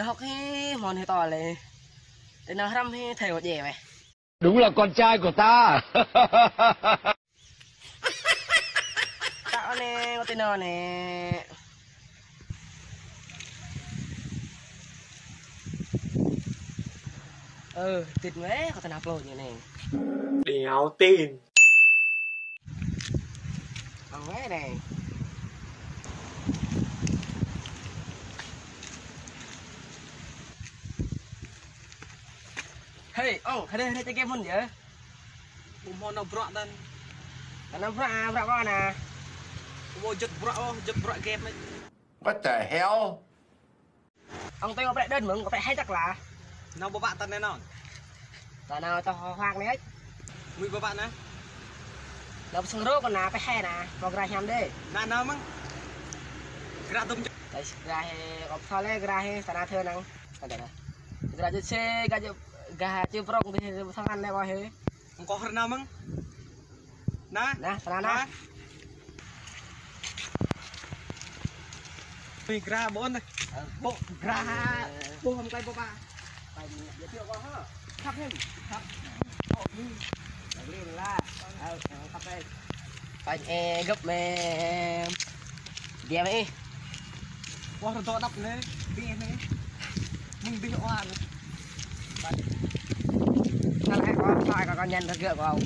nó học cái món này to này để nó răm hay thầy một dẻ vậy Đúng là con trai của ta. tạo nè có tên nào nè ừ tuyệt mấy có tên upload như này Đéo tin bằng mấy này Hey, ông, hay đây, hay chơi game hôn vậy? ពុំមកនៅប្រក់ដល់ Anh em fra, fra con à? មកយឹតប្រក់អូយឹតប្រក់ហ្គេមហ្នឹង What the hell? Ông tay có phải đơn mừng, có phải hay chắc là នៅបបាក់តណែណោ Là nào cho hoang này ấy មួយបបាក់ណា Đâu sừng rô còn nào phải hay nè, vào gra nhằm đi ណានៅហ្នឹងក្រាក់ទុំ Đấy, gra he, có sao lấy gra he, sao nào thưa năng Sao đây này Gra chứ xe, gra chứ, gà chưa prong thì thằng ăn này bao hết không có hơn nào măng nè nè thằng ăn mình ra bốn này bộ ra bộ cây bộ ba qua hả khắp thêm khắp bộ đi lên là khắp mẹ điểm ấy qua rồi to đập lên đi em ấy mình bị sao lại có coi con nhân con rượu của ông?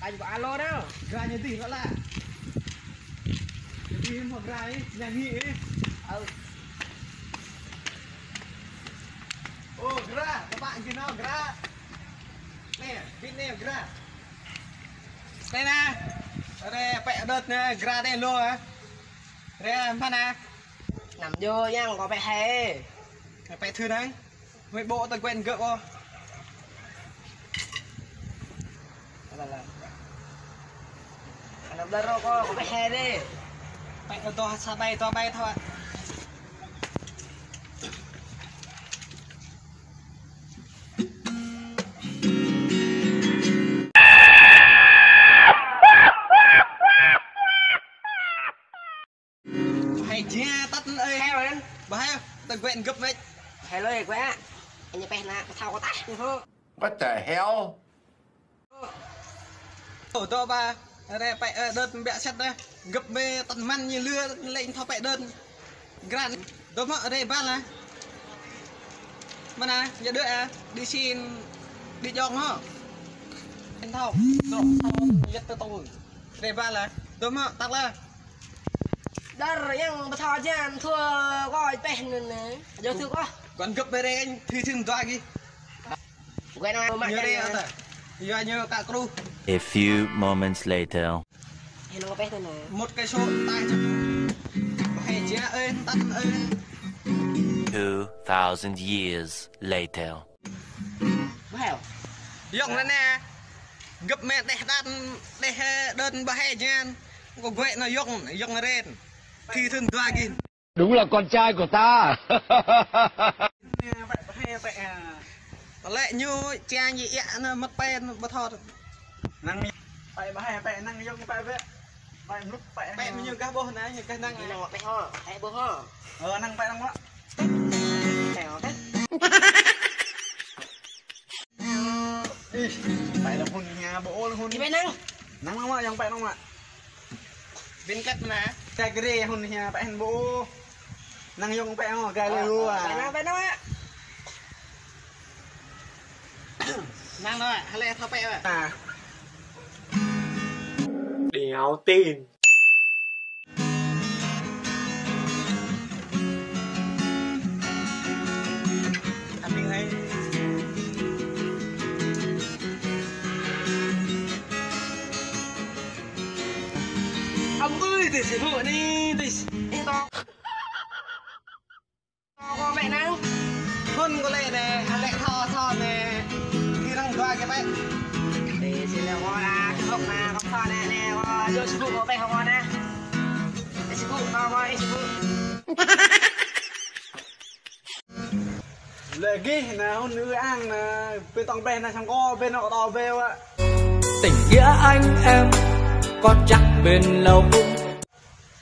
Anh có alo đâu ra như tỷ nữa là. Đi một ra ấy? Nhà nghỉ ấy. Ừ. ô gra các bạn kia nó gra? Nè vịt nè gra. Đây nè. Đây bẹ đợt nè gra đây luôn á. Đây mà nè. Nằm vô nha có bẹ hay? phải thư đấy. Mấy bộ tôi quen gỡ đó là là làm đaro có có cái hè đi. Bay to xa bay to bay thôi hay chia tắt ấy. Hay rồi. Bà hay từng quen gấp vậy. Hay lời quá Anh nhập có thao có như thế What the hell? tổ to ba. Đây bẹ đơn bẹ chất đây. Gấp bê tận man như lưa lên thọ bẹ đơn. Gran. Tôi mà ở đây ba là. Mà nè giờ đứa à đi xin đi dọn hả anh thao. Rồi thao nhất tôi tôi đây ba là. Tôi mà tắt là. Đó rồi nhưng mà thao chứ anh thua gọi rồi nè. Giờ thưa có còn gấp bê đây anh thi thương toa gì Quen nào mà đây à giờ nhớ cả crew. A few moments later. Thì nó một cái số tay cho hay chia ơi tắt ơi. 2,000 years later. Wow. Dùng lên nè. Gấp mẹ để đan để đơn bà hay nha có quệ nó dùng dùng lên thì thường toa kì Đúng là con trai của ta. បលែកញូចាញ់យៈនៅមាត់ប៉ែនបថតហ្នឹងប៉ែបហែប៉ែហ្នឹងយកប៉ែវាប៉ែមនុស្សប៉ែប៉ែញូកាសបោះណាញូកាសហ្នឹងណោនេះហោអែបោះហោអឺហ្នឹងប៉ែហ្នឹងមកតែអត់ទេប៉ែលហ៊ុនញ៉ាបអូលហ៊ុននេះហ្នឹងហ្នឹងមកយ៉ាងប៉ែហ្នឹងមកវិញកាត់ណាតែក្រេហ៊ុនញ៉ាប៉ែហ្នឹងបអូ ho ờ năng bẹ năng quá Tèo thế bẹ là hôn nhà bộ là hôn Đi bèn năng năng không ạ dùng bẹ không ạ bên cách nè cái cái đi hôn nhà bẹ bộ năng dùng bẹ không cái này luôn Bèn năng, à bèn năng á năng thôi hay là thao bẹ vậy à đéo tin anh đi hay Ông ơi, thì sẽ vội đi Thì đi to lệ ghi là hôn nữ ăn là bên tòng bè là chẳng có bên họ tò về ạ tình nghĩa anh em có chắc bền lâu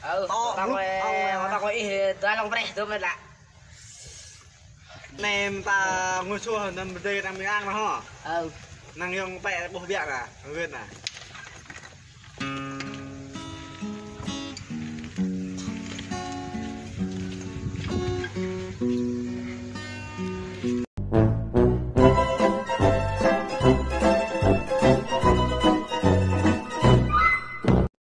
ừ To, tao lúc quay ông, tao quay tao long pre tụi mình là nem ta ngồi chua nằm đây đang mình ăn mà hả ừ năng 用 bẹ bố bẹ à nguyên à